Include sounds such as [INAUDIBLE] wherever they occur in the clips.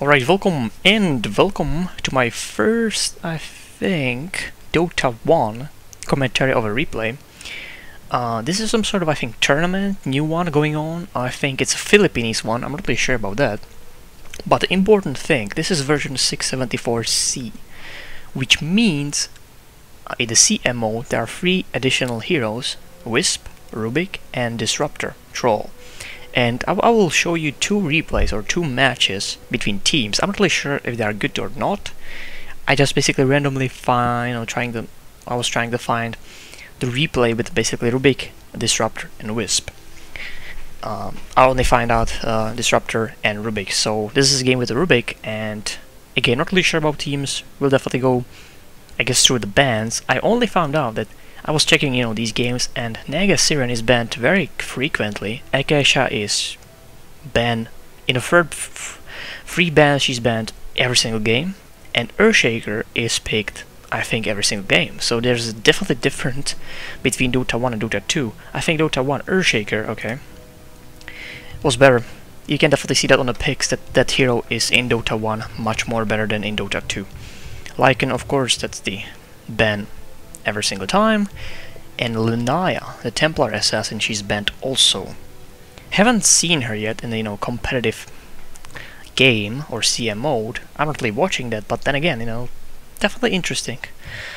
Alright, welcome and welcome to my first, I think, Dota 1 commentary over replay. Uh, this is some sort of, I think, tournament, new one going on. I think it's a Philippines one, I'm not really sure about that. But the important thing, this is version 674C, which means uh, in the CMO there are three additional heroes, Wisp, Rubick and Disruptor, Troll. And I, I will show you two replays or two matches between teams. I'm not really sure if they are good or not. I just basically randomly find, know, trying to, I was trying to find the replay with basically Rubick, Disruptor and Wisp. Um, I only find out uh, Disruptor and Rubick. So this is a game with Rubick and again not really sure about teams. We'll definitely go I guess through the bans. I only found out that I was checking you know these games and Naga Siren is banned very frequently. Akasha is banned in a third free ban she's banned every single game and Earthshaker is picked I think every single game. So there's definitely different between Dota 1 and Dota 2. I think Dota 1 Earthshaker, okay, was better. You can definitely see that on the picks that that hero is in Dota 1 much more better than in Dota 2. Lycan, of course, that's the ban every single time. And Lanaya, the Templar assassin, she's banned also. Haven't seen her yet in the you know competitive game or CM mode. I'm not really watching that, but then again, you know, definitely interesting.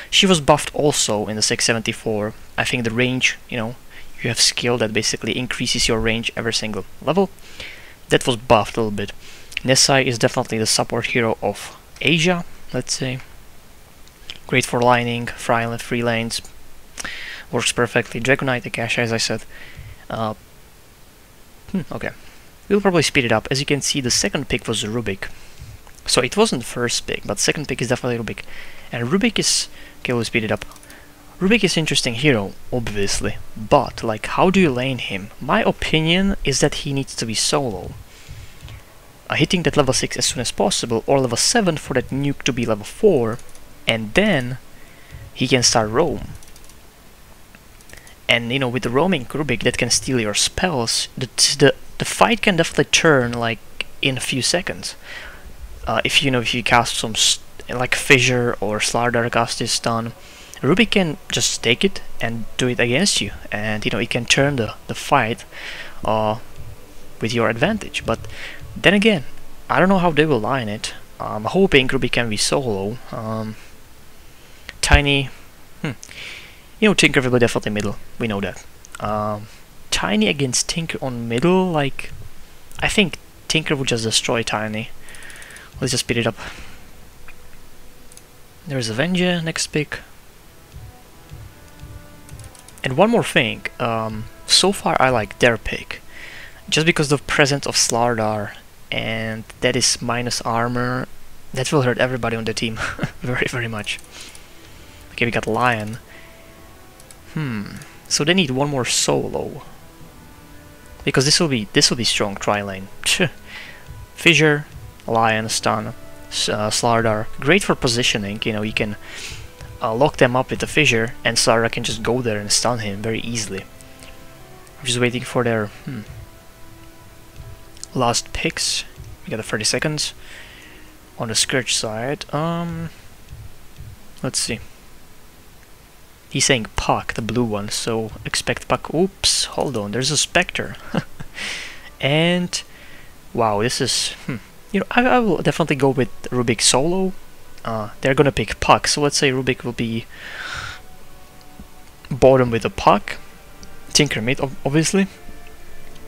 She was buffed also in the 674. I think the range, you know, you have skill that basically increases your range every single level. That was buffed a little bit. Nessai is definitely the support hero of Asia, let's say. Great for lining, free, free lanes, works perfectly. Dragon Knight Akasha, as I said. Uh, hmm, okay. We'll probably speed it up. As you can see, the second pick was Rubick. So it wasn't the first pick, but second pick is definitely Rubick. And Rubick is... Okay, we'll speed it up. Rubick is interesting hero, obviously, but like how do you lane him? My opinion is that he needs to be solo. Uh, hitting that level 6 as soon as possible, or level 7 for that nuke to be level 4, and then he can start roam. And you know, with the roaming Rubick that can steal your spells, the, the, the fight can definitely turn like in a few seconds. Uh, if you know, if you cast some like Fissure or Slardar cast is stun, Rubick can just take it and do it against you, and you know it can turn the the fight uh, with your advantage. But then again, I don't know how they will line it. I'm hoping Rubick can be solo. Um, Tiny, hmm. you know Tinker will be definitely middle. We know that. Um, Tiny against Tinker on middle, like I think Tinker would just destroy Tiny. Let's just speed it up. There's Avenger, next pick. And one more thing, um, so far I like their pick. Just because the presence of Slardar and that is minus armor, that will hurt everybody on the team [LAUGHS] very very much. Okay, we got Lion. Hmm. So they need one more solo. Because this will be this will be strong tri lane. Fissure, Lion, Stun, uh, Slardar. Great for positioning, you know, you can uh, lock them up with the Fissure and Slardar can just go there and stun him very easily. I'm just waiting for their hmm, last picks. We got the 30 seconds. On the Scourge side, um, let's see. He's saying Puck, the blue one, so expect Puck. Oops, hold on, there's a Spectre. [LAUGHS] and, wow, this is, hmm, you know, I, I, will definitely go with Rubick solo. Uh, they're gonna pick Puck, so let's say Rubick will be bottom with a Puck. Tinker mid, obviously.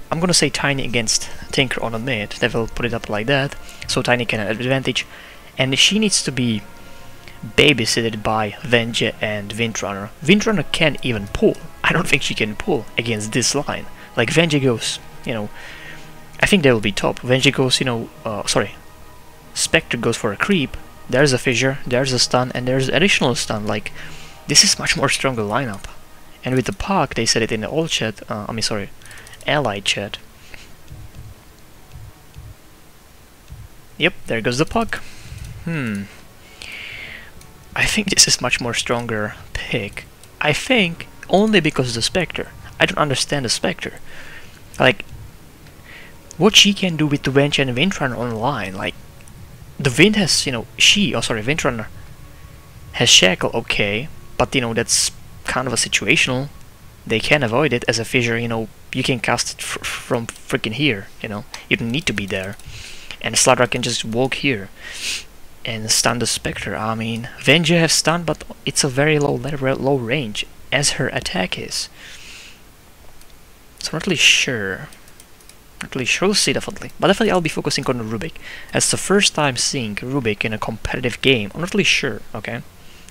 I'm gonna say Tiny against Tinker on a mid. They will put it up like that, so Tiny can have advantage. And she needs to be babysitted by Venge and Windrunner. Windrunner can't even pull. I don't think she can pull against this line. Like Venge goes, you know, I think they will be top. Venge goes, you know, uh, sorry, Spectre goes for a creep. There's a fissure, there's a stun, and there's additional stun. Like, this is much more stronger lineup. And with the Puck, they said it in the old chat, uh, I mean, sorry, allied chat. Yep, there goes the Puck. Hmm, I think this is much more stronger pick. I think only because of the Spectre. I don't understand the Spectre. Like, what she can do with the Venge and Windrunner online, like, the Wind has, you know, she, oh sorry, Windrunner has Shackle, okay, but you know, that's kind of a situational. They can avoid it as a fissure, you know, you can cast it fr from freaking here, you know, you don't need to be there. And Slardar can just walk here and stun the Spectre. I mean, Venja has stun, but it's a very low low range, as her attack is. So I'm not really sure. Not really sure, we'll see definitely. But definitely I'll be focusing on Rubick. As the first time seeing Rubick in a competitive game. I'm not really sure, okay?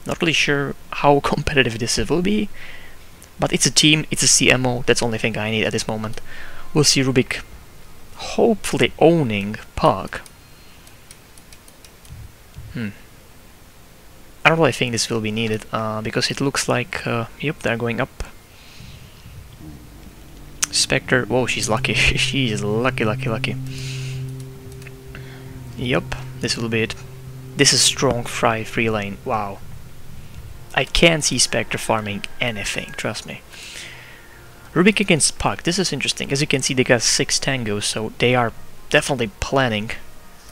Not really sure how [LAUGHS] competitive this will be. But it's a team, it's a CMO, that's the only thing I need at this moment. We'll see Rubick hopefully owning Puck. Hmm. I don't really think this will be needed, uh, because it looks like, uh, yep, they're going up. Spectre, whoa, she's lucky, [LAUGHS] she's lucky, lucky, lucky. Yep, this will be it. This is strong fry free lane, wow. I can't see Spectre farming anything, trust me. Rubick against Puck, this is interesting. As you can see, they got 6 tangos, so they are definitely planning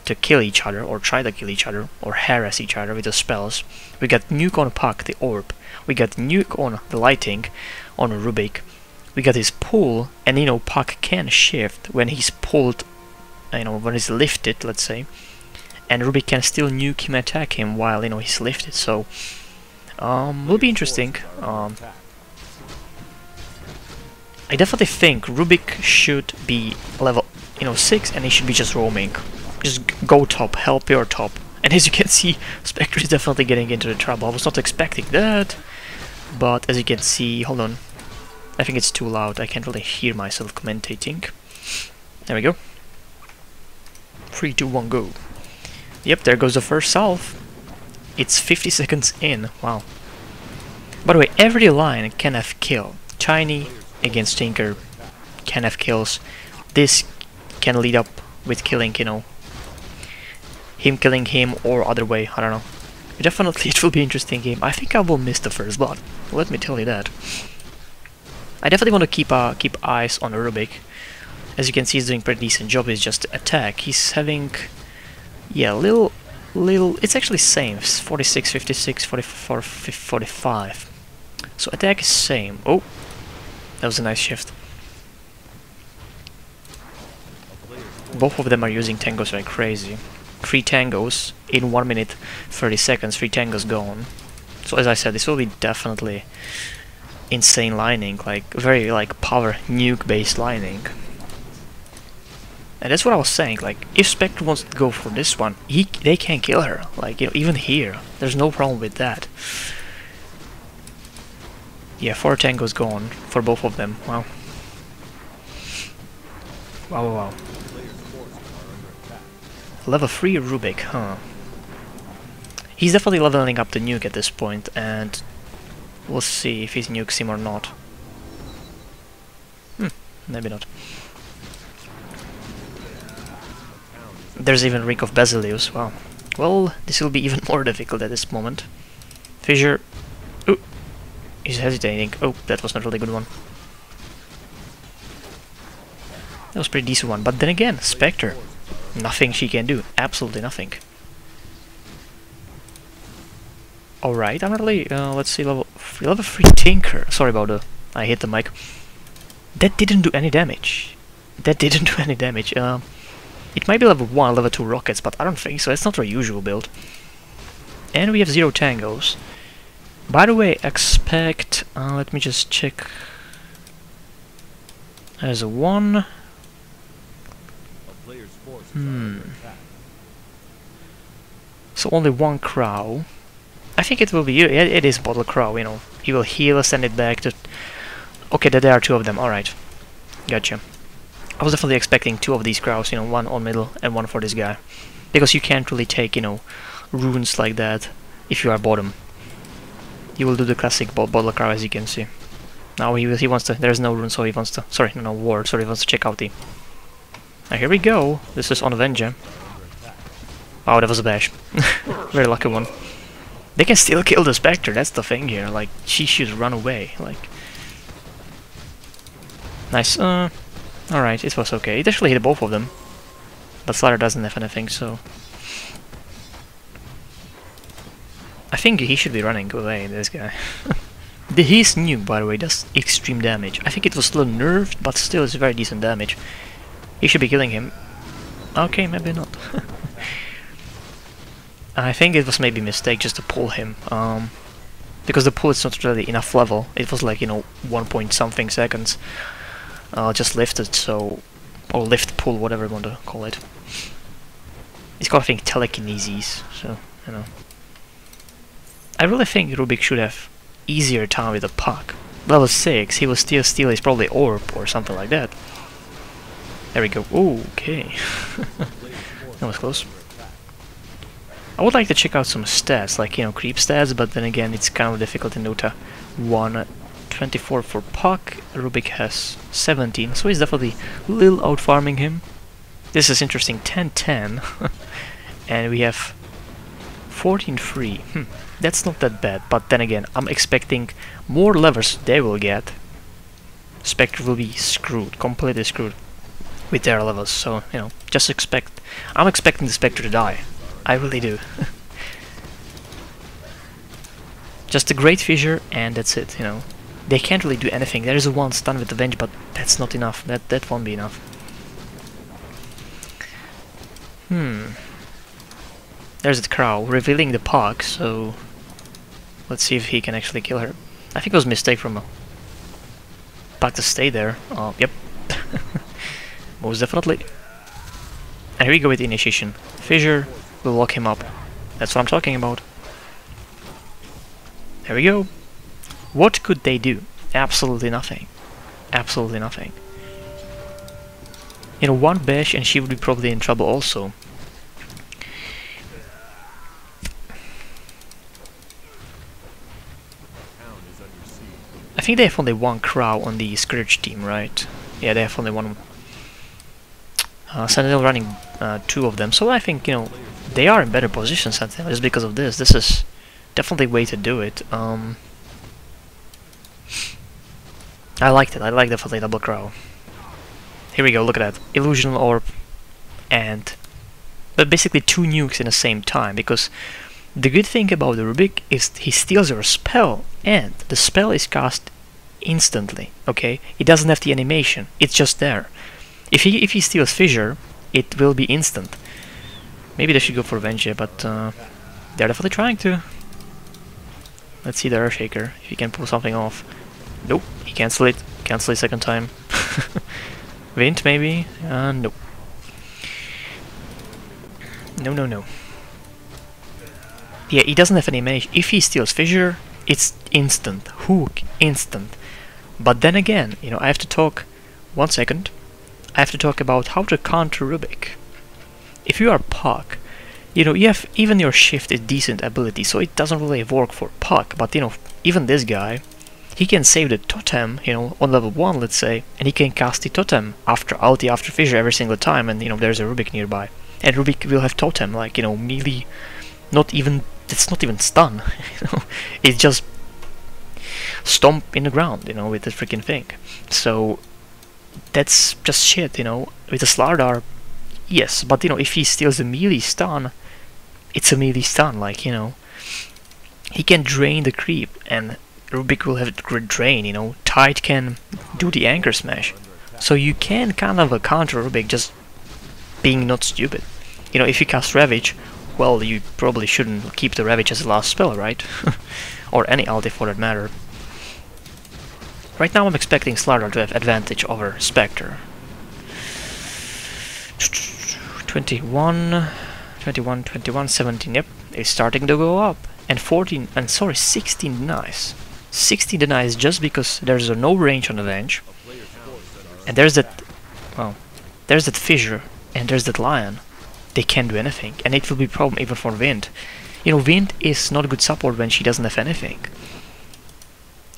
to kill each other, or try to kill each other, or harass each other with the spells. We got Nuke on Puck, the Orb. We got Nuke on the Lighting, on Rubick. We got his pull, and you know, Puck can shift when he's pulled, you know, when he's lifted, let's say. And Rubick can still nuke him, attack him while, you know, he's lifted, so... Um, will be interesting. Um, I definitely think Rubick should be level, you know, 6 and he should be just roaming. Just go top, help your top. And as you can see, [LAUGHS] Spectre is definitely getting into the trouble. I was not expecting that. But as you can see, hold on. I think it's too loud. I can't really hear myself commentating. There we go. 3, 2, 1, go. Yep, there goes the first salve. It's 50 seconds in. Wow. By the way, every line can have kill. Tiny, against Tinker can have kills. This can lead up with killing, you know, him killing him or other way, I don't know. Definitely [LAUGHS] it will be interesting game. I think I will miss the first blood, let me tell you that. I definitely want to keep uh, keep eyes on Rubick. As you can see he's doing pretty decent job, he's just attack. He's having, yeah, little, little, it's actually same, 46, 56, 44, 45. So attack is same. Oh, that was a nice shift. Both of them are using tangos like crazy. Three tangos in 1 minute 30 seconds, three tangos gone. So as I said, this will be definitely insane lining, like very like power nuke based lining. And that's what I was saying, like, if Spectre wants to go for this one, he they can kill her. Like, you know, even here, there's no problem with that. Yeah, four tangos gone for both of them. Wow. Wow, wow, wow. Level 3 Rubick, huh. He's definitely leveling up the nuke at this point, and we'll see if he's nukes him or not. Hmm, maybe not. There's even Ring of Basilius, wow. Well, this will be even [LAUGHS] more difficult at this moment. Fissure Oh! He's hesitating. Oh, that was not really a good one. That was pretty decent one. But then again, Spectre. Nothing she can do. Absolutely nothing. Alright, I'm really... Uh, let's see, level, level 3 Tinker. Sorry about the... I hit the mic. That didn't do any damage. That [LAUGHS] didn't do any damage. Uh, it might be level 1, level 2 rockets, but I don't think so. It's not our usual build. And we have 0 tangos. By the way, expect... Uh, let me just check... There's a one... Hmm... So only one crow. I think it will be... It, it is bottle crow, you know. He will heal, us, send it back to... Okay, there are two of them, alright. Gotcha. I was definitely expecting two of these crows, you know, one on middle and one for this guy. Because you can't really take, you know, runes like that if you are bottom You will do the classic bottle crow as you can see. Now he he wants to. There's no rune, so he wants to. Sorry, no, no ward, so he wants to check out the. Now here we go. This is on Avenger. Oh, that was a bash. [LAUGHS] Very lucky one. They can still kill the Spectre, that's the thing here. Like, she should run away. Like. Nice. Uh. Alright, it was okay. It actually hit both of them. But Slayer doesn't have anything, so. I think he should be running away, this guy. [LAUGHS] his nuke, by the way, does extreme damage. I think it was little nerfed, but still it's very decent damage. He should be killing him. Okay, maybe not. [LAUGHS] I think it was maybe a mistake just to pull him. Um, because the pull is not really enough level. It was like, you know, one point something seconds. Uh, just lifted, so... Or lift pull, whatever you want to call it. It's got, I think, telekinesis, so, you know. I really think Rubick should have easier time with the puck. Level 6, he will still steal his probably orb or something like that. There we go. Okay. [LAUGHS] that was close. I would like to check out some stats, like, you know, creep stats, but then again, it's kind of difficult in Dota 1. 24 for Puck, Rubick has 17, so he's definitely a little out farming him. This is interesting, 10-10, [LAUGHS] and we have 14-3. Hmm, that's not that bad, but then again, I'm expecting more levers they will get. Spectre will be screwed, completely screwed with their levels, so, you know, just expect... I'm expecting the Spectre to die. I really do. [LAUGHS] Just a great fissure and that's it, you know. They can't really do anything. There is one stun with the Venge, but that's not enough. That that won't be enough. Hmm. There's the Crow, revealing the Puck, so... Let's see if he can actually kill her. I think it was a mistake from a Puck to stay there. Oh, yep. [LAUGHS] Most definitely. And here we go with initiation. Fissure, will lock him up. That's what I'm talking about. There we go. What could they do? Absolutely nothing. Absolutely nothing. You know, one bash and she would be probably in trouble also. I think they have only one Crow on the Scourge team, right? Yeah, they have only one. Uh, Sentinel running uh, two of them, so I think, you know, they are in better positions I think, just because of this. This is definitely way to do it. Um, I liked it. I like definitely double crow. Here we go. Look at that illusional orb, and but basically two nukes in the same time. Because the good thing about the Rubick is he steals your spell, and the spell is cast instantly. Okay, it doesn't have the animation. It's just there. If he if he steals fissure, it will be instant. Maybe they should go for Venge, but uh, they're definitely trying to. Let's see the Earthshaker, if he can pull something off. Nope, he cancel it. Cancel it second time. [LAUGHS] Vint, maybe? Uh, nope. No, no, no. Yeah, he doesn't have any mana. If he steals Fissure, it's instant. Hook, instant. But then again, you know, I have to talk... One second. I have to talk about how to counter Rubick if you are Puck, you know, you have even your shift is decent ability, so it doesn't really work for Puck, but you know, even this guy, he can save the totem, you know, on level 1, let's say, and he can cast the totem after ulti, after fissure every single time, and you know, there's a Rubick nearby. And Rubick will have totem, like, you know, melee, not even, it's not even stun, [LAUGHS] you know, it's just stomp in the ground, you know, with the freaking thing. So, that's just shit, you know, with a Slardar, Yes, but you know, if he steals a melee stun, it's a melee stun, like, you know. He can drain the creep, and Rubick will have a drain, you know. Tide can do the anchor smash. So you can kind of counter Rubick just being not stupid. You know, if you cast Ravage, well, you probably shouldn't keep the Ravage as the last spell, right? [LAUGHS] or any ulti for that matter. Right now I'm expecting Slardar to have advantage over Spectre. 21, 21, 21, 17, yep, it's starting to go up. And 14, and sorry, 16 denies. 16 denies just because there's a no range on the Venge. And there's that, well, there's that fissure, and there's that lion. They can't do anything, and it will be a problem even for Wind. You know, Wind is not good support when she doesn't have anything.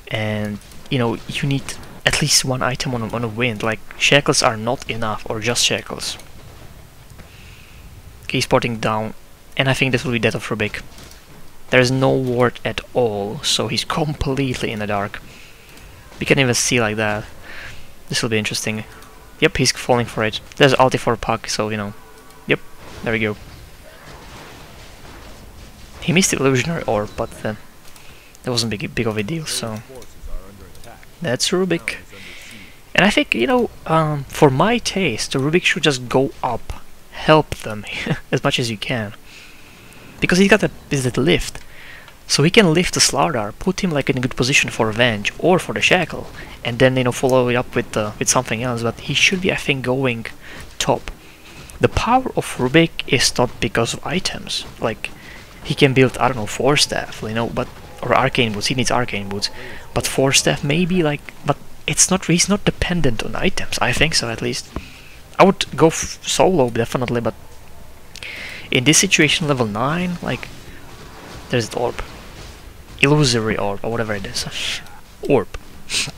And, you know, you need at least one item on, on a Wind, like Shackles are not enough, or just Shackles. He's porting down, and I think this will be death of Rubick. There's no ward at all, so he's completely in the dark. We can't even see like that. This will be interesting. Yep, he's falling for it. There's ulti for Puck, so you know. Yep, there we go. He missed the illusionary orb, but uh, that wasn't big, big of a deal, so... That's Rubick. And I think, you know, um, for my taste, Rubick should just go up. Help them [LAUGHS] as much as you can. Because he's got a that lift. So he can lift the Slardar, put him like in a good position for revenge or for the shackle, and then you know follow it up with uh, with something else. But he should be, I think, going top. The power of Rubick is not because of items. Like he can build, I don't know, Force Staff, you know, but or arcane boots. He needs arcane boots, but Force Staff maybe like, but it's not. He's not dependent on items. I think so, at least. I would go solo definitely, but in this situation, level nine, like there's the orb illusory orb or whatever it is. orb. [LAUGHS]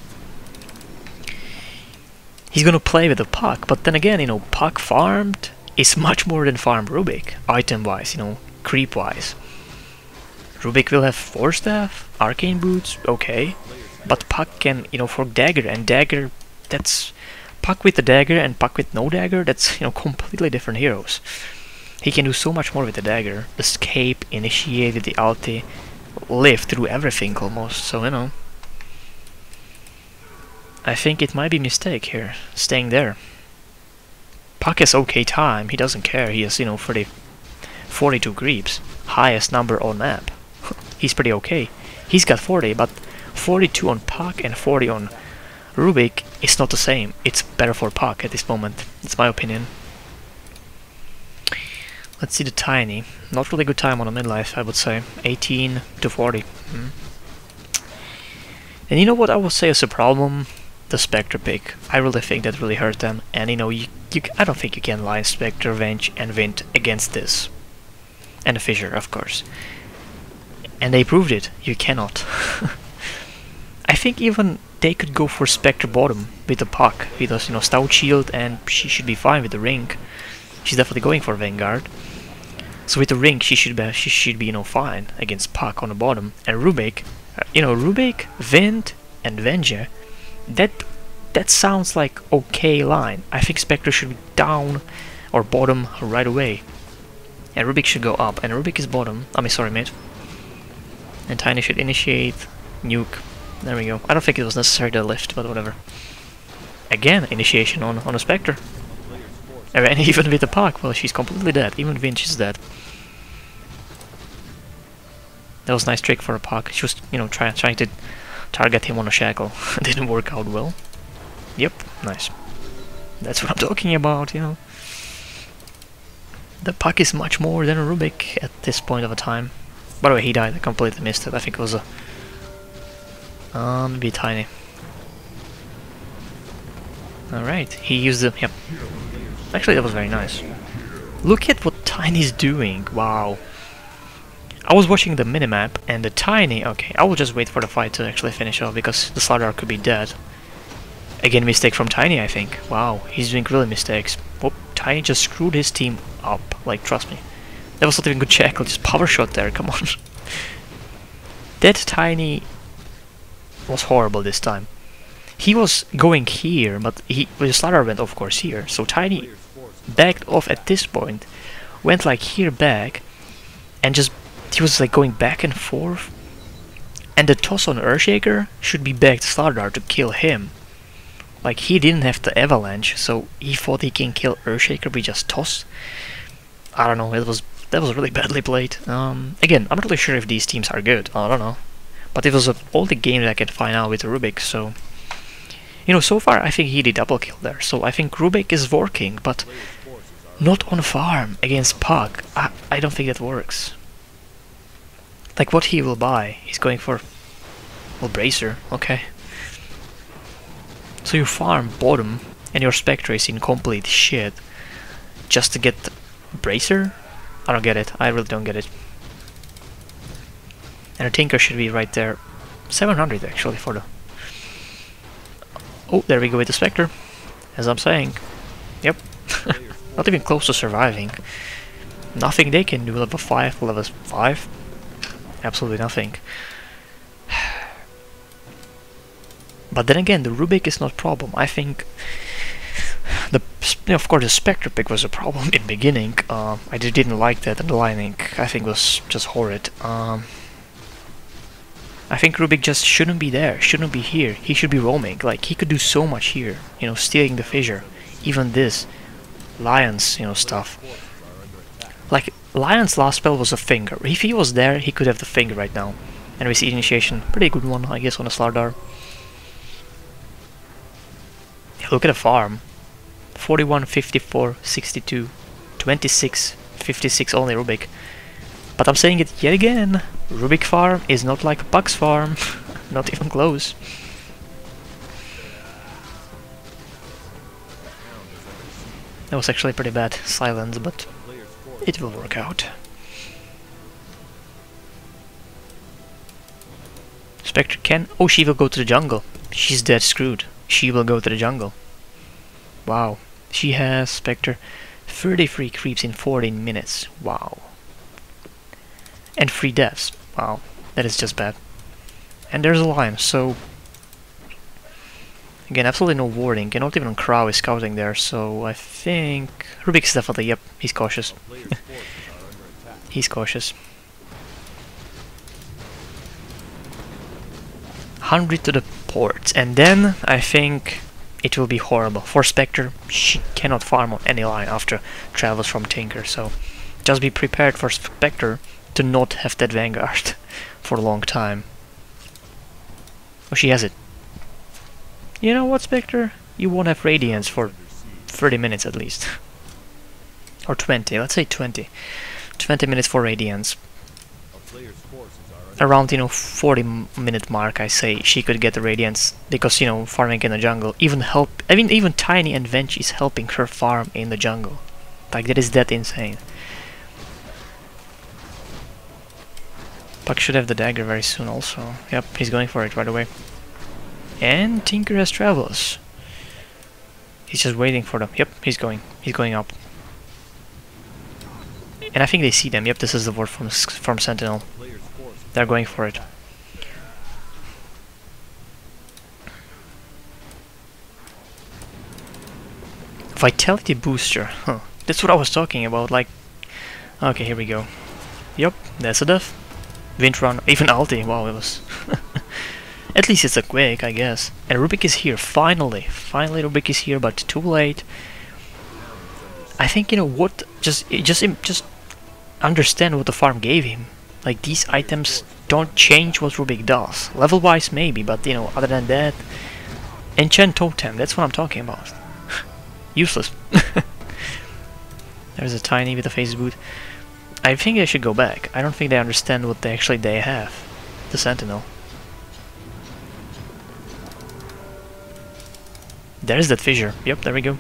He's gonna play with the puck, but then again, you know, puck farmed is much more than farm Rubick, item-wise, you know, creep-wise. Rubick will have Force Staff, Arcane Boots, okay, but Puck can, you know, for Dagger, and Dagger, that's... Puck with the Dagger and Puck with no Dagger, that's, you know, [LAUGHS] completely different heroes. He can do so much more with the Dagger. Escape, Initiate with the ulti, live through everything almost, so you know. I think it might be mistake here, staying there. Puck has okay time, he doesn't care, he has, you know, 30, 42 creeps, highest number on map. He's pretty okay. He's got 40, but 42 on Puck and 40 on Rubick is not the same. It's better for Puck at this moment, it's my opinion. Let's see the Tiny. Not really good time on a midlife, I would say. 18 to 40. Mm. And you know what I would say is a problem? The Spectre pick. I really think that really hurt them. And you know, you, you I don't think you can line Spectre, Venge and Vint against this. And the Fissure, of course. And they proved it. You cannot. [LAUGHS] I think even they could go for Spectre bottom with the puck. Because, you know, Stout Shield and she should be fine with the ring. She's definitely going for Vanguard. So with the ring, she should be she should be you know fine against Puck on the bottom, and Rubick, uh, you know Rubick, Vint, and Venger. That that sounds like okay line. I think Spectre should be down or bottom right away, and Rubick should go up, and Rubick is bottom. I mean sorry mate. And Tiny should initiate nuke. There we go. I don't think it was necessary to lift, but whatever. Again, initiation on on a Spectre. And [LAUGHS] even with the Puck, well, she's completely dead. Even Vinch is dead. That was a nice trick for a Puck. She was, you know, try, trying to target him on a shackle. [LAUGHS] Didn't work out well. Yep, nice. That's what I'm talking about, you know. The Puck is much more than a Rubick at this point of a time. By the way, he died. I completely missed it. I think it was a... Um, maybe tiny. Alright, he used the... Yep. Actually, that was very nice. Look at what Tiny's doing. Wow. I was watching the minimap and the Tiny... Okay, I will just wait for the fight to actually finish off because the Slardar could be dead. Again, mistake from Tiny, I think. Wow, he's doing really mistakes. Whoop, Tiny just screwed his team up. Like, trust me. That was not even good check. Just power shot there, come on. [LAUGHS] that Tiny was horrible this time. He was going here, but he the Slardar went of course here. So Tiny backed off at this point, went like here back, and just he was like going back and forth. And the toss on Earthshaker should be back to Slardar to kill him. Like he didn't have the avalanche, so he thought he can kill Earthshaker We just toss. I don't know, it was that was really badly played. Um, again, I'm not really sure if these teams are good, I don't know. But it was all the game that I could find out with Rubick, so... You know, so far I think he did double kill there, so I think Rubick is working, but not on farm against Puck. I, I don't think that works. Like what he will buy, he's going for well bracer, okay. So you farm bottom and your Spectre is in complete shit just to get bracer? I don't get it, I really don't get it. And a Tinker should be right there. 700 actually for the... Oh, there we go with the Spectre. As I'm saying. Yep. [LAUGHS] Not even close to surviving. Nothing they can do level 5, level 5. Absolutely nothing. [SIGHS] But then again, the Rubick is not problem. I think the of course, the Spectre pick was a problem [LAUGHS] in beginning. Uh, I just didn't like that, and the lining I think was just horrid. Um, I think Rubick just shouldn't be there, shouldn't be here. He should be roaming. Like he could do so much here, you know, stealing the fissure. Even this, Lion's, you know, stuff. Like Lion's last spell was a finger. If he was there, he could have the finger right now. And we see initiation, pretty good one, I guess, on a Slardar. Look at the farm. 41, 54, 62, 26, 56 only Rubick. But I'm saying it yet again, Rubick farm is not like a Puck's farm, [LAUGHS] not even close. That was actually pretty bad silence, but it will work out. Spectre can... Oh, she will go to the jungle. She's dead screwed. She will go to the jungle. Wow. She has, Spectre, 33 creeps in 14 minutes. Wow. And 3 deaths. Wow. That is just bad. And there's a lion, so... Again, absolutely no warding, and not even Crow is scouting there, so I think... Rubick's definitely, yep, he's cautious. [LAUGHS] he's cautious. 100 to the port, and then I think it will be horrible. For Spectre, she cannot farm on any line after travels from Tinker, so just be prepared for Spectre to not have that Vanguard [LAUGHS] for a long time. Oh, she has it. You know what, Spectre? You won't have Radiance for 30 minutes at least. or 20, let's say 20. 20 minutes for Radiance around you know 40 minute mark I say she could get the radiance because you know farming in the jungle even help I mean even Tiny and Venge is helping her farm in the jungle. Like that is that insane. Puck should have the dagger very soon also. Yep he's going for it right away. And Tinker has travels. He's just waiting for them. Yep he's going. He's going up. And I think they see them. Yep this is the word from from Sentinel they're going for it. Vitality booster, huh. That's what I was talking about, like... Okay, here we go. Yep, that's a death. Wind run, even ulti, wow, it was... [LAUGHS] At least it's a quick, I guess. And Rubick is here, finally. Finally Rubick is here, but too late. I think, you know, what... Just, just, just understand what the farm gave him. Like, these items don't change what Rubick does. Level-wise, maybe, but, you know, other than that... Enchant Totem, that's what I'm talking about. [LAUGHS] Useless. [LAUGHS] There's a tiny bit of phase boot. I think they should go back. I don't think they understand what they actually they have. The Sentinel. There's that fissure. Yep, there we go.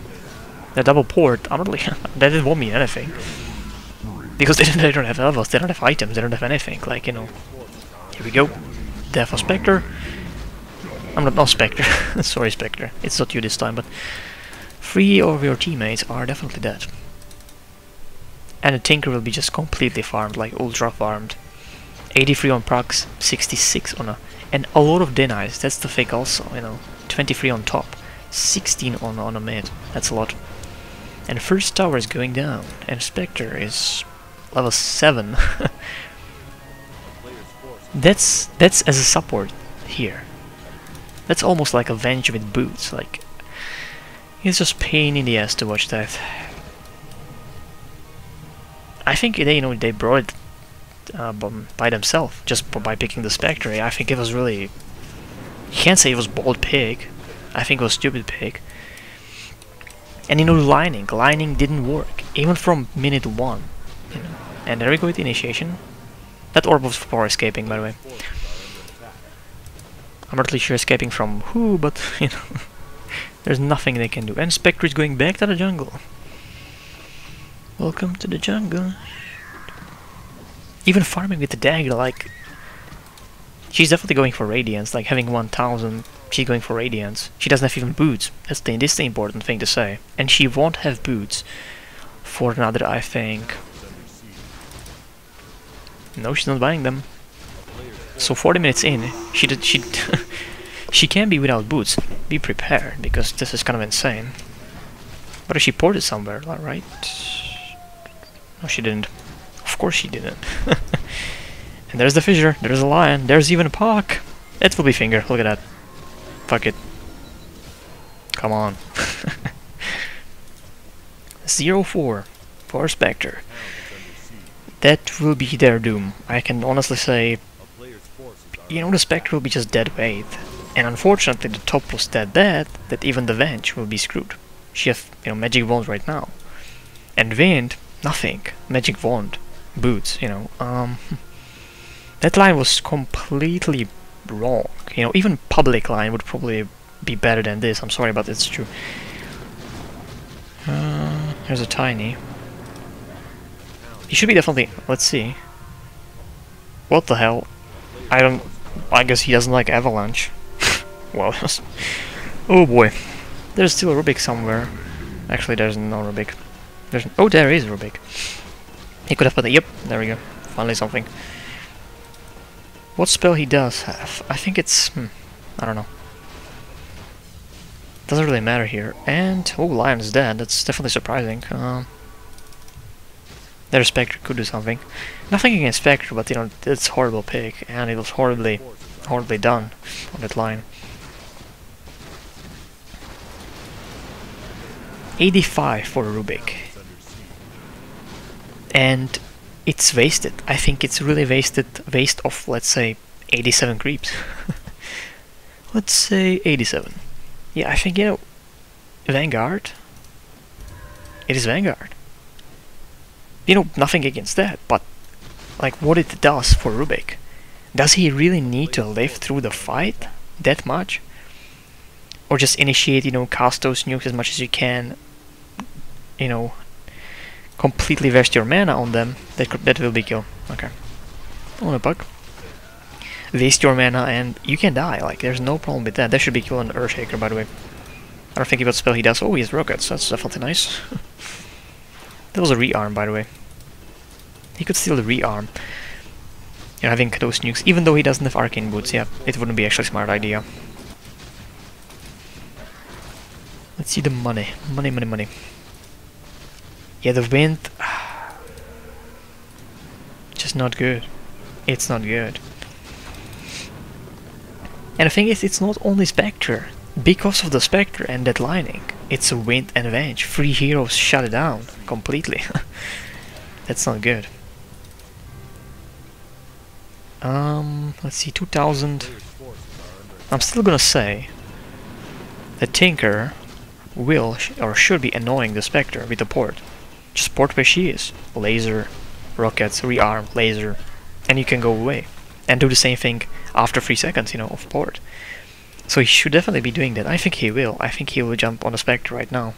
The double port, I [LAUGHS] don't honestly, that didn't want me anything. Because they, they don't have levels, they don't have items, they don't have anything, like, you know. Here we go. Death of Spectre. I'm not, not Spectre, [LAUGHS] sorry Spectre, it's not you this time, but three of your teammates are definitely dead. And the Tinker will be just completely farmed, like ultra farmed. 83 on procs, 66 on a... And a lot of denies, that's the fake also, you know. 23 on top, 16 on, on a mid, that's a lot. And first tower is going down, and Spectre is level 7. [LAUGHS] that's that's as a support here. That's almost like a Venge with boots, like... It's just pain in the ass to watch that. I think they, you know, they brought it uh, by themselves, just by picking the Spectre. I think it was really... You can't say it was bold pick. I think it was stupid pick. And you know, lining. Lining didn't work, even from minute one. You know. And there we go with the initiation. That orb was for escaping, by the way. I'm not really sure escaping from who, but, [LAUGHS] you know, [LAUGHS] there's nothing they can do. And Spectre is going back to the jungle. Welcome to the jungle. Even farming with the dagger, like... She's definitely going for Radiance, like having 1000, she's going for Radiance. She doesn't have even boots, that's the, this is the important thing to say. And she won't have boots for another, I think, no, she's not buying them. So 40 minutes in, she did, she [LAUGHS] she can be without boots. Be prepared because this is kind of insane. But she ported somewhere, right? No, she didn't. Of course she didn't. [LAUGHS] and there's the fissure, there's a lion, there's even a Puck. It will be finger, look at that. Fuck it. Come on. [LAUGHS] Zero four for Spectre. That will be their doom. I can honestly say, you know, the Spectre will be just dead weight. And unfortunately, the top was dead dead that even the Venge will be screwed. She has, you know, Magic Wand right now. And Wind, nothing. Magic Wand. Boots, you know. Um, [LAUGHS] that line was completely wrong. You know, even public line would probably be better than this. I'm sorry, but it's true. Uh, here's a tiny. He should be definitely... Let's see. What the hell? I don't... I guess he doesn't like Avalanche. [LAUGHS] well, [LAUGHS] oh boy. There's still a Rubick somewhere. Actually, there's no Rubick. There's... Oh, there is Rubick. He could have put it... Yep, there we go. Finally something. What spell he does have? I think it's... Hmm, I don't know. Doesn't really matter here. And... Oh, Lion's dead. That's definitely surprising. Um, their Spectre could do something. Nothing against Spectre, but you know, it's horrible pick, and it was horribly, horribly done on that line. 85 for Rubick. And it's wasted. I think it's really wasted, waste of, let's say, 87 creeps. [LAUGHS] let's say 87. Yeah, I think, you know, Vanguard. It is Vanguard. You know, nothing against that, but like what it does for Rubick. Does he really need to live through the fight that much? Or just initiate, you know, cast those nukes as much as you can, you know, completely waste your mana on them, that, that will be kill. Okay. On a bug. Waste your mana and you can die, like there's no problem with that. That should be kill on Earthshaker by the way. I don't think what spell he does. Oh, he has rockets, that's definitely nice. [LAUGHS] that was a rearm by the way. He could the rearm. Know, having those nukes, even though he doesn't have arcane boots, yeah, it wouldn't be actually a smart idea. Let's see the money. Money, money, money. Yeah, the wind... [SIGHS] Just not good. It's not good. And the thing is, it's not only Spectre. Because of the Spectre and that lining, it's a wind and Venge. Three heroes shut it down completely. [LAUGHS] That's not good. Um, let's see, 2000. I'm still gonna say the Tinker will sh or should be annoying the Spectre with the port. Just port where she is. Laser, rockets, rearm, laser, and you can go away. And do the same thing after 3 seconds, you know, of port. So he should definitely be doing that. I think he will. I think he will jump on the Spectre right now.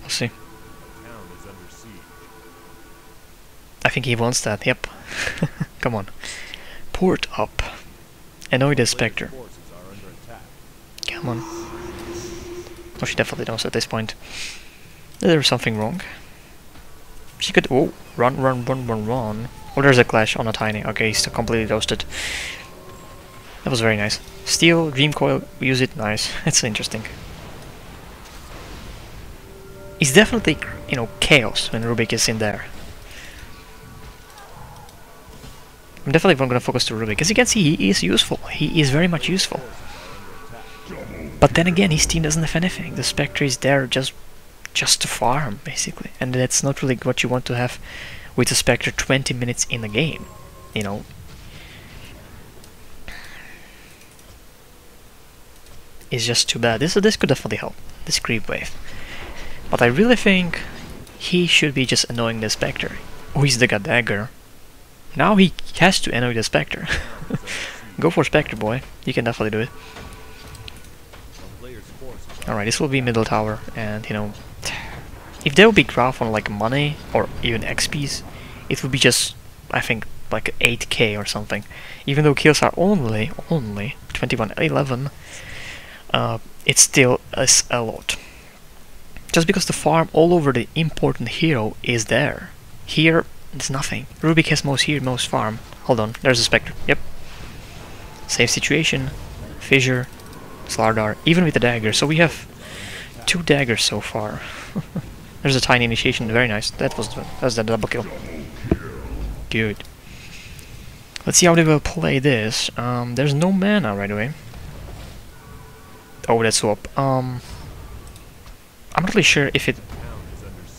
We'll see. I think he wants that, yep. [LAUGHS] Come on. Port up. Annoy the Spectre. Come on. Oh, she definitely knows at this point. There's something wrong. She could... Oh, run, run, run, run, run. Oh, there's a clash on a tiny. Okay, he's completely roasted. That was very nice. Steal, Dream Coil, use it, nice. [LAUGHS] That's interesting. It's definitely, you know, chaos when Rubick is in there. I'm definitely going to focus to Rubick. As you can see, he is useful. He is very much useful. But then again, his team doesn't have anything. The Spectre is there just just to farm, basically. And that's not really what you want to have with the Spectre 20 minutes in the game. You know. It's just too bad. This, this could definitely help. This creep wave. But I really think he should be just annoying the Spectre. Oh, he's the God dagger. Now he has to annoy the Spectre. [LAUGHS] Go for Spectre, boy. You can definitely do it. Alright, this will be middle tower, and you know, if there would be graph on like money or even XPs, it would be just, I think, like 8k or something. Even though kills are only, only 2111, uh, it still is a lot. Just because the farm all over the important hero is there. Here, it's nothing. Rubick has most here, most farm. Hold on, there's a Spectre. Yep. Safe situation. Fissure. Slardar. Even with the dagger. So we have two daggers so far. [LAUGHS] There's a tiny initiation, very nice. That was the, that was the double kill. Good. Let's see how they will play this. Um, there's no mana right away. Oh, that's swap. Um, I'm not really sure if it...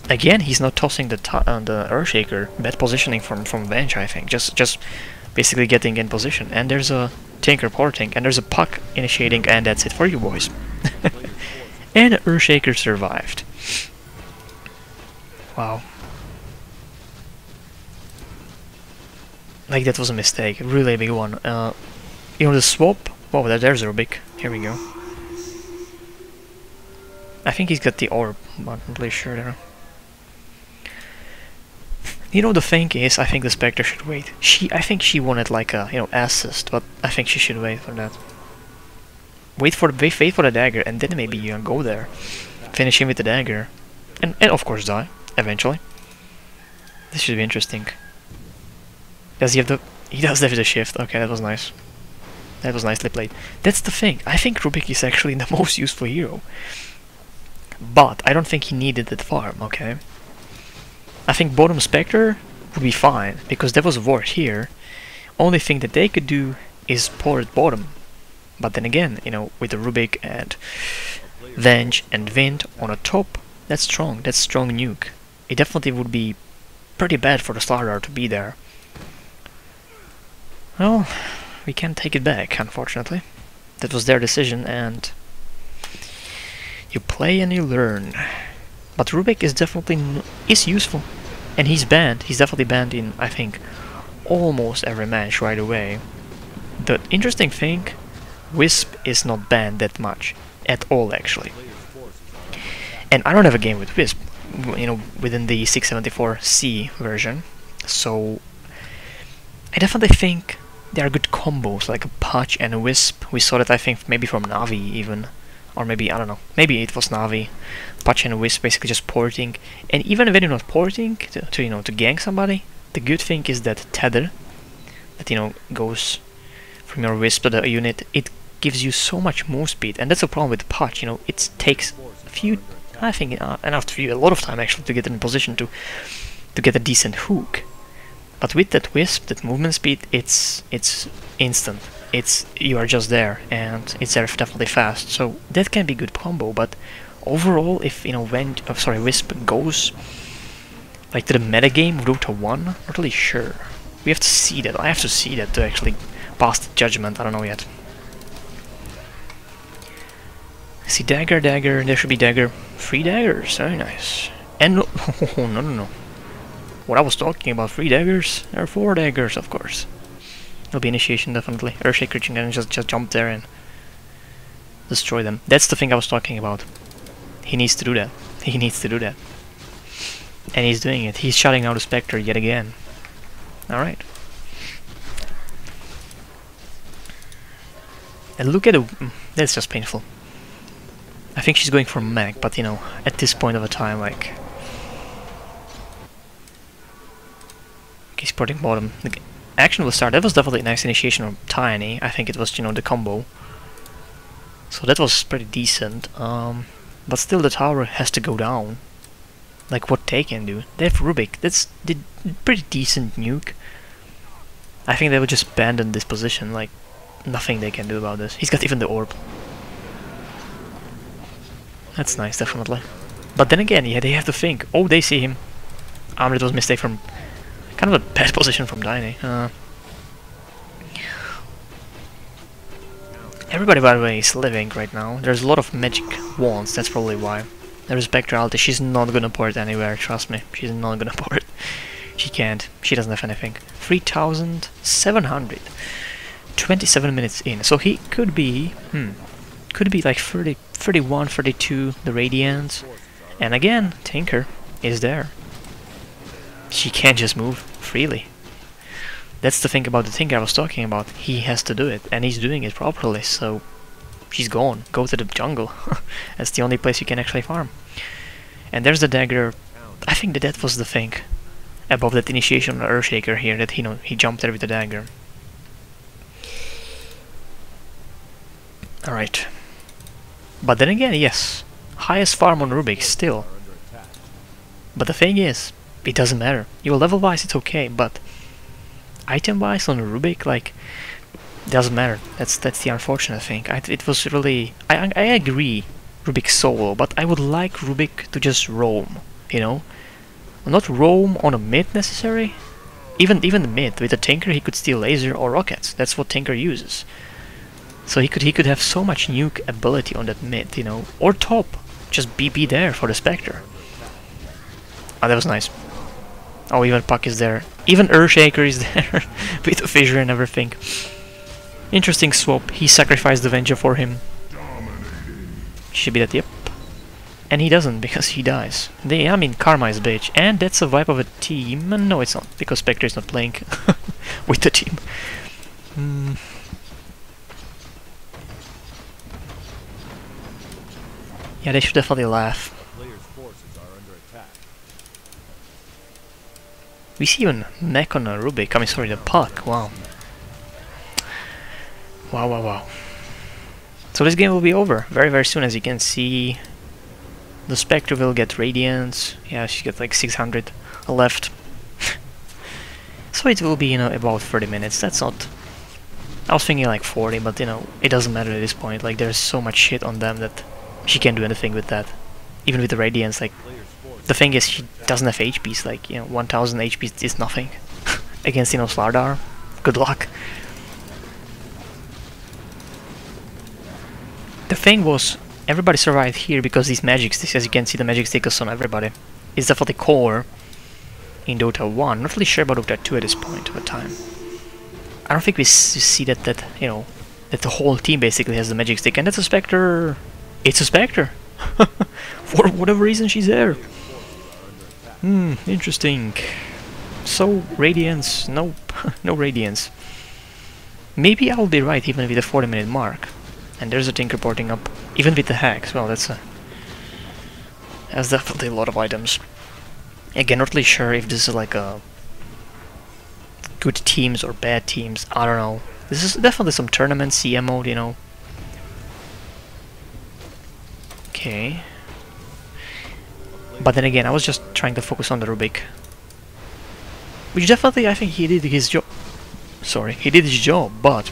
Again, he's not tossing the uh, the Earthshaker. Bad positioning from, from Venge, I think. Just just basically getting in position. And there's a Tinker porting, and there's a Puck initiating, and that's it for you boys. [LAUGHS] and Earthshaker survived. Wow. Like that was a mistake, really big one. Uh, you know the swap? Oh, there's a Rubick. Here we go. I think he's got the orb, but I'm not really sure there. You know the thing is, I think the Spectre should wait. She, I think she wanted like a you know assist, but I think she should wait for that. Wait for the wait, for the dagger, and then maybe you can go there, finish him with the dagger, and and of course die eventually. This should be interesting. Does he have the... He does have the shift. Okay, that was nice. That was nicely played. That's the thing. I think Rubick is actually [LAUGHS] the most useful hero. But I don't think he needed that farm, okay? I think bottom Spectre would be fine, because there was a ward here. Only thing that they could do is pour at bottom. But then again, you know, with the Rubick and Venge and Wind on a top, that's strong. That's strong nuke. It definitely would be pretty bad for the starter to be there. Well, we can't take it back, unfortunately. That was their decision, and you play and you learn. But Rubick is definitely is useful, and he's banned. He's definitely banned in, I think, almost every match right away. The interesting thing, Wisp is not banned that much at all, actually. And I don't have a game with Wisp, you know, within the 674C version, so I definitely think they are good combos, like a Patch and a Wisp. We saw that, I think, maybe from Navi even. Or maybe, I don't know, maybe it was Navi. Patch and Wisp basically just porting. And even when you're not porting to, to, you know, to gank somebody, the good thing is that Tether, that, you know, goes from your Wisp to the unit, it gives you so much move speed. And that's a problem with Patch, you know, it takes a few, I think, uh, enough to you, a lot of time actually to get in position to, to get a decent hook. But with that wisp, that movement speed, it's it's instant. It's you are just there, and it's definitely fast. So that can be good combo. But overall, if you know when oh, sorry wisp goes like to the meta game route to one, not really sure. We have to see that. I have to see that to actually pass the judgment. I don't know yet. See dagger, dagger. There should be dagger. Three daggers. Very nice. And no, oh, [LAUGHS] no, no, no. What I was talking about, three daggers? There are four daggers, of course. There'll be initiation, definitely. Earthshaker can just, just jump there and destroy them. That's the thing I was talking about. He needs to do that. He needs to do that. And he's doing it. He's shutting out a Spectre yet again. Alright. And look at it. Mm, that's just painful. I think she's going for Mac, but you know, at this point of the time, like, He's supporting bottom. The action will start. That was definitely a nice initiation of Tiny. I think it was, you know, the combo. So that was pretty decent. Um, but still the tower has to go down. Like what they can do. They have Rubick. That's the pretty decent nuke. I think they will just abandon this position. Like, nothing they can do about this. He's got even the orb. That's nice, definitely. But then again, yeah, they have to think. Oh, they see him. Um, it was mistake from Kind of a bad position from Tiny. Uh, everybody, by the way, is living right now. There's a lot of magic wands, that's probably why. There's Spectrality, she's not gonna port anywhere, trust me. She's not gonna [LAUGHS] port. She can't. She doesn't have anything. 3,700. 27 minutes in. So he could be... Hmm. Could be like 30, 31, 32, the Radiant. And again, Tinker is there she can't just move freely. That's the thing about the thing I was talking about. He has to do it, and he's doing it properly, so she's gone. Go to the jungle. [LAUGHS] That's the only place you can actually farm. And there's the dagger. I think that that was the thing above that initiation on Earthshaker here, that he, you know, he jumped there with the dagger. Alright. But then again, yes. Highest farm on Rubick, still. But the thing is, it doesn't matter. Your level wise it's okay, but item wise on Rubick, like doesn't matter. That's that's the unfortunate thing. I, it was really I I agree Rubick solo, but I would like Rubick to just roam. You know, not roam on a mid necessary. Even even the mid with a Tinker he could steal laser or rockets. That's what Tinker uses. So he could he could have so much nuke ability on that mid, you know, or top. Just BP there for the Spectre. Oh, that was nice. Oh, even Puck is there. Even Earthshaker is [LAUGHS] there with the fissure and everything. Interesting swap. He sacrificed the Venger for him. Should be that, yep. And he doesn't, because he dies. They, I mean, Karma is bitch. And that's a vibe of a team. No, it's not, because Spectre is not playing [LAUGHS] with the team. Mm. Yeah, they should definitely laugh. We see even neck on a Rubick. I mean, sorry, the puck. Wow. Wow, wow, wow. So this game will be over very, very soon, as you can see. The Spectre will get Radiance. Yeah, she gets like 600 left. [LAUGHS] so it will be, you know, about 30 minutes. That's not... I was thinking like 40, but, you know, it doesn't matter at this point. Like, there's so much shit on them that she can't do anything with that. Even with the Radiance, like, the thing is, she doesn't have HPs, like, you know, 1000 HPs is nothing. [LAUGHS] Against, you know, Slardar. Good luck. The thing was, everybody survived here because these magic sticks, as you can see, the magic stick on everybody. It's definitely core in Dota 1. Not really sure about Dota 2 at this point of time. I don't think we see that, that, you know, that the whole team basically has the magic stick, and that's a Spectre. It's a Spectre! [LAUGHS] For whatever reason, she's there. Hmm, interesting. So, Radiance, nope, [LAUGHS] no Radiance. Maybe I'll be right even with the 40 minute mark. And there's a Tinker porting up, even with the hacks, well that's a... That's definitely a lot of items. Again, not really sure if this is like a... Good teams or bad teams, I don't know. This is definitely some tournament CM mode, you know. Okay. But then again, I was just trying to focus on the Rubick. Which definitely, I think he did his job. Sorry, he did his job, but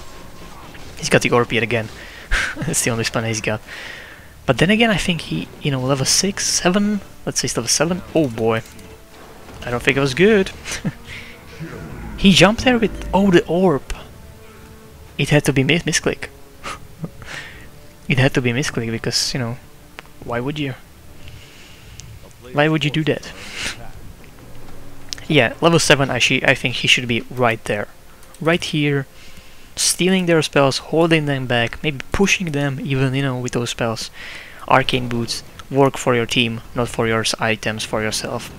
he's got the Orb yet again. [LAUGHS] That's the only spell he's got. But then again, I think he, you know, level 6, 7, let's say level 7. Oh boy. I don't think it was good. [LAUGHS] he jumped there with, oh, the Orb. It had to be mis misclick. [LAUGHS] it had to be misclick because, you know, why would you? Why would you do that? yeah, level 7 I, I think he should be right there. Right here, stealing their spells, holding them back, maybe pushing them even, you know, with those spells. Arcane Boots, work for your team, not for your items, for yourself.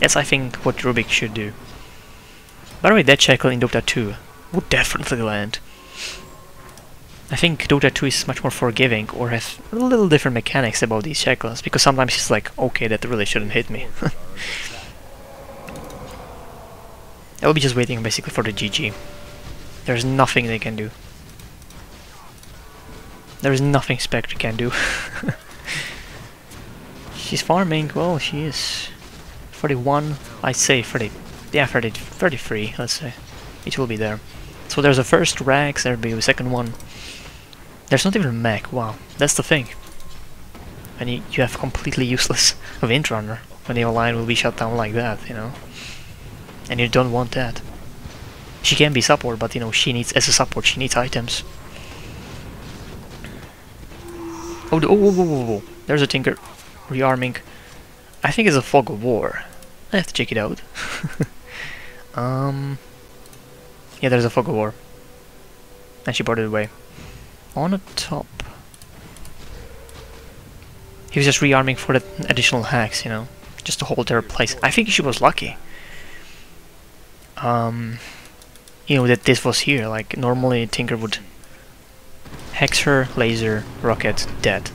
That's, I think, what Rubick should do. By the way, that Shackle in Dota 2 would definitely land. I think Dota 2 is much more forgiving or has a little different mechanics about these shackles because sometimes it's like, okay, that really shouldn't hit me. [LAUGHS] I'll be just waiting basically for the GG. There's nothing they can do. There's nothing Spectre can do. [LAUGHS] She's farming, well she is 41, I'd say 30, yeah 30, 33 let's say. It will be there. So there's a first Rax, there'll be a second one. There's not even a mech, wow, that's the thing. And you, you have completely useless [LAUGHS] Windrunner when your line will be shut down like that, you know. And you don't want that. She can be support, but you know, she needs, as a support, she needs items. Oh, oh, oh, oh, oh, there's a Tinker rearming. I think it's a Fog of War. I have to check it out. [LAUGHS] um, yeah, there's a Fog of War. And she brought it away on the top. He was just rearming for the additional hacks, you know, just to hold their place. I think she was lucky. Um, you know, that this was here. Like, normally Tinker would hex her, laser, rocket, dead.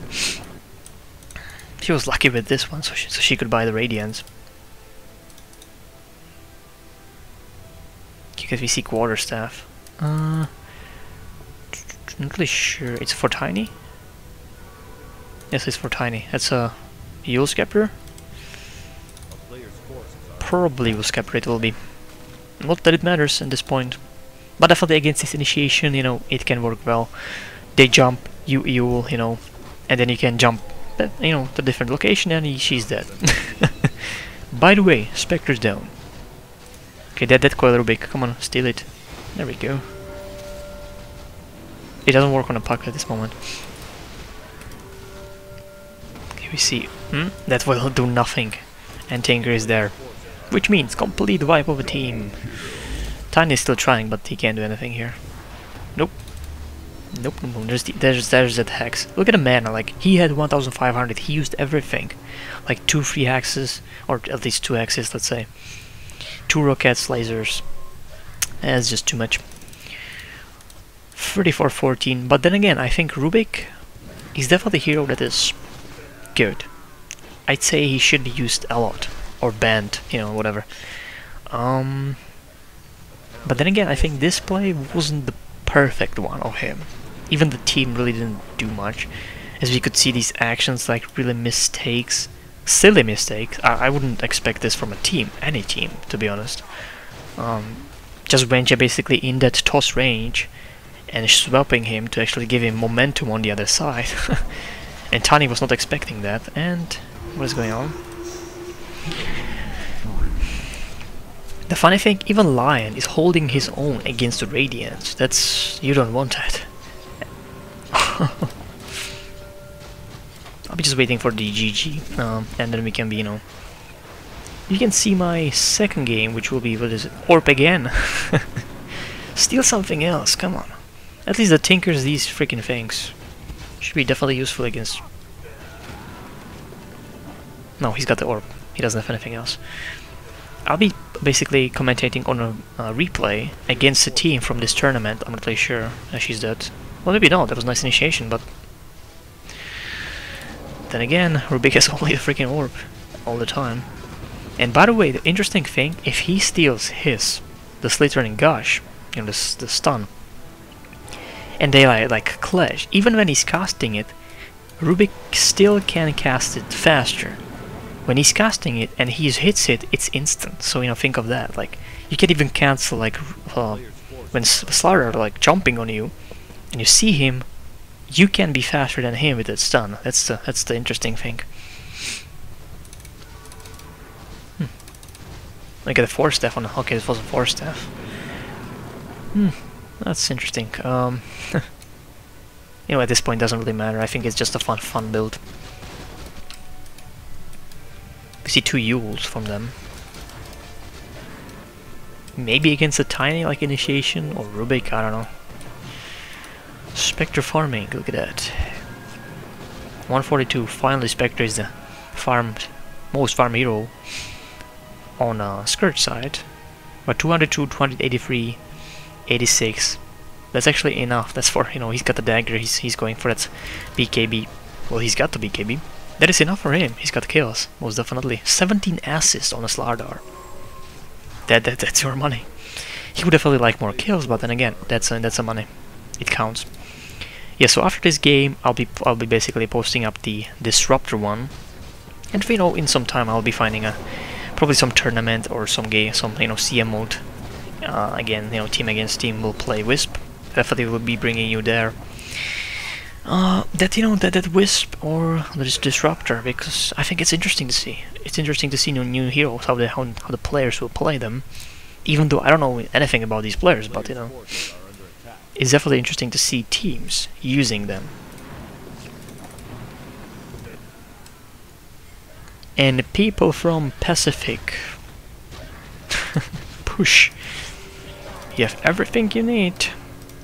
She was lucky with this one, so she, so she could buy the Radiance. Because we see Quarterstaff. Uh, not really sure. It's for tiny? Yes, it's for tiny. That's a Yule Scepter. probably will skip rate will be. Not that it matters at this point. But definitely against this initiation, you know, it can work well. They jump, you you you know, and then you can jump, uh, you know, to different location and he, she's dead. [LAUGHS] By the way, Spectre's down. Okay, that that coil Rubick, come on, steal it. There we go. It doesn't work on a puck at this moment. Okay, we see. Hmm? That will do nothing. And Tinker is there. Which means complete wipe of a team. Tiny is still trying, but he can't do anything here. Nope. Nope, nope, nope. There's, the, there's, there's that hex. Look at the mana, like, he had 1500, he used everything. Like, two free hexes, or at least two hexes, let's say. Two rockets, lasers. That's just too much. 34-14, but then again, I think Rubick is definitely a hero that is good. I'd say he should be used a lot, or banned, you know, whatever. Um, but then again, I think this play wasn't the perfect one of him. Even the team really didn't do much. As we could see these actions like really mistakes. Silly mistakes. I, I wouldn't expect this from a team, any team, to be honest. Um, just Wenja basically in that toss range and swapping him to actually give him momentum on the other side. [LAUGHS] and Tiny was not expecting that, and what is going on? The funny thing, even Lion is holding his own against the Radiance. That's... you don't want that. [LAUGHS] I'll be just waiting for the GG, um, and then we can be, you know... You can see my second game, which will be, what is it, Orp again! [LAUGHS] Steal something else, come on. At least the tinkers these freaking things. Should be definitely useful against... No, he's got the orb. He doesn't have anything else. I'll be basically commentating on a uh, replay against a team from this tournament. I'm not really sure uh, she's dead. Well, maybe not. That was nice initiation, but... Then again, [LAUGHS] Rubick has [LAUGHS] only a freaking orb all the time. And by the way, the interesting thing, if he steals his, the Slithereen Gush, you know, the, the stun, and they like, like clash, even when he's casting it, Rubick still can cast it faster when he's casting it and he hits it, it's instant. So you know, think of that. Like you can even cancel like uh, when Slardar like jumping on you, and you see him, you can be faster than him with that stun. That's the that's the interesting thing. Hmm. Look at the force staff on. Okay, this was a force staff. Hmm, that's interesting. Um, [LAUGHS] you know, at this point, doesn't really matter. I think it's just a fun, fun build. We see two Yules from them. Maybe against a tiny like initiation or Rubick, I don't know. Spectre farming, look at that. 142, finally Spectre is the farmed, most farm hero on uh, Scourge side. But 202, 283, 86. That's actually enough. That's for, you know, he's got the dagger, he's, he's going for that BKB. Well, he's got the BKB. That is enough for him. He's got kills, most definitely. 17 assists on a Slardar. That, that that's your money. He would definitely like more kills, but then again, that's a, that's a money. It counts. Yeah, so after this game, I'll be I'll be basically posting up the Disruptor one, and you know, in some time I'll be finding a probably some tournament or some game, some you know CM mode. Uh, again, you know, team against team will play Wisp. Definitely will be bringing you there uh, that you know that that Wisp or this Disruptor because I think it's interesting to see. It's interesting to see new new heroes how the how, how the players will play them. Even though I don't know anything about these players, but you know, it's definitely interesting to see teams using them. And people from Pacific [LAUGHS] push. You have everything you need.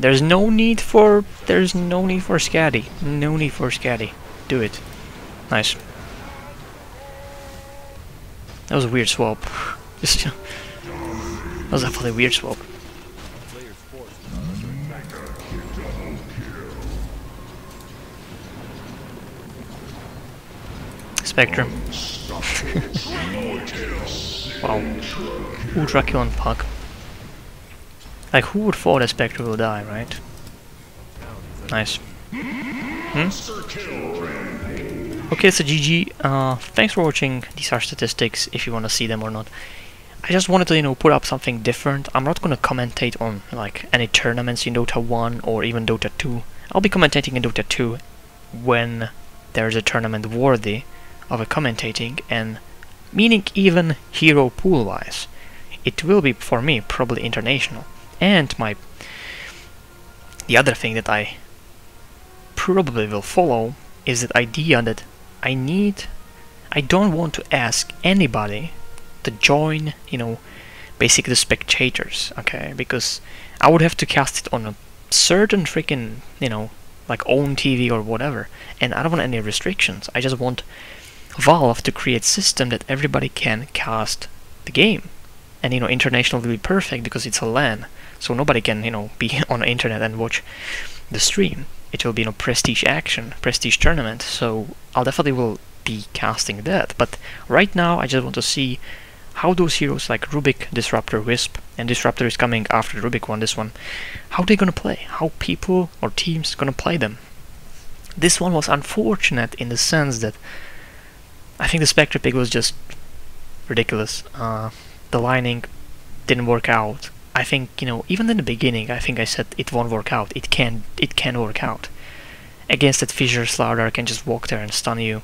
There's no need for there's no need for Skadi. No need for Skadi. Do it. Nice. That was a weird swap. [LAUGHS] Just that was definitely a weird swap. Spectrum. [LAUGHS] wow. Ultra kill on Puck. Like, who would thought a Spectre will die, right? Nice. Hmm? Okay, so GG. Uh, thanks for watching. These are statistics, if you want to see them or not. I just wanted to, you know, put up something different. I'm not gonna commentate on like any tournaments in Dota 1 or even Dota 2. I'll be commentating in Dota 2 when there's a tournament worthy of a commentating and meaning even hero pool wise. It will be for me probably international. And my the other thing that I probably will follow is that idea that I need I don't want to ask anybody to join, you know, basically the spectators, okay? Because I would have to cast it on a certain freaking, you know, like own TV or whatever, and I don't want any restrictions. I just want Valve to create system that everybody can cast the game. And you know, international will be perfect because it's a LAN, so nobody can, you know, be [LAUGHS] on the internet and watch the stream. It will be you know prestige action, prestige tournament, so I'll definitely will be casting that. But right now I just want to see how those heroes like Rubick, Disruptor, Wisp, and Disruptor is coming after Rubick one, this one, how they gonna play, how people or teams gonna play them. This one was unfortunate in the sense that I think the Spectre pick was just ridiculous. Uh, the lining didn't work out. I think you know even in the beginning I think I said it won't work out. It can it can work out. Against that Fissure Slardar can just walk there and stun you.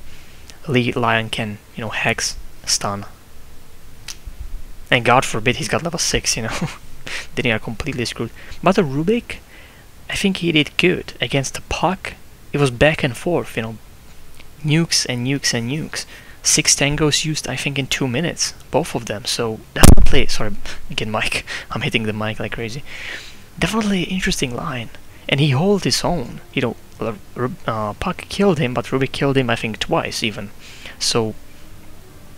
Lead Lion can you know hex stun and God forbid he's got level 6, you know. [LAUGHS] then you are completely screwed. But the Rubick, I think he did good. Against the Puck, it was back and forth, you know. Nukes and nukes and nukes. Six tangos used, I think, in two minutes. Both of them. So, definitely, sorry, again, Mike. [LAUGHS] I'm hitting the mic like crazy. Definitely interesting line. And he held his own. You know, uh, Puck killed him, but Rubick killed him, I think, twice even. So,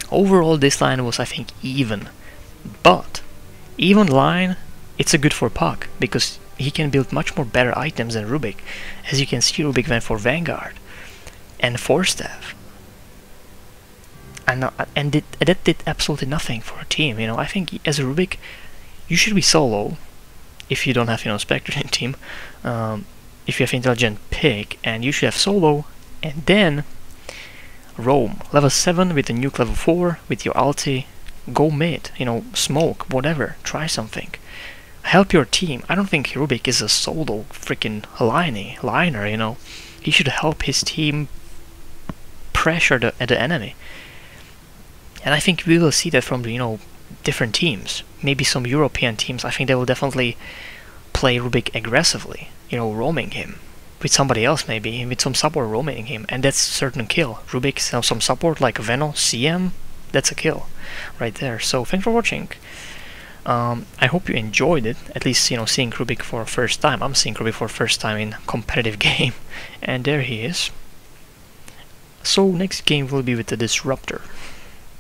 overall, this line was, I think, even. But even line, it's a good for Puck because he can build much more better items than Rubick. As you can see, Rubick went for Vanguard and Force Staff. And, uh, and did, that did absolutely nothing for a team, you know. I think as a Rubick, you should be solo if you don't have, you know, Spectre in team. Um, if you have intelligent pick, and you should have solo, and then roam. Level 7 with the nuke level 4 with your ulti go mid, you know, smoke, whatever, try something. Help your team. I don't think Rubick is a solo freaking line liner, you know. He should help his team pressure the, the enemy. And I think we will see that from, you know, different teams. Maybe some European teams, I think they will definitely play Rubick aggressively, you know, roaming him. With somebody else maybe, with some support roaming him, and that's certain kill. Rubick, some support like Veno, CM, that's a kill right there. So thanks for watching. Um, I hope you enjoyed it, at least, you know, seeing Rubick for first time. I'm seeing Rubick for first time in competitive [LAUGHS] game, and there he is. So next game will be with the Disruptor.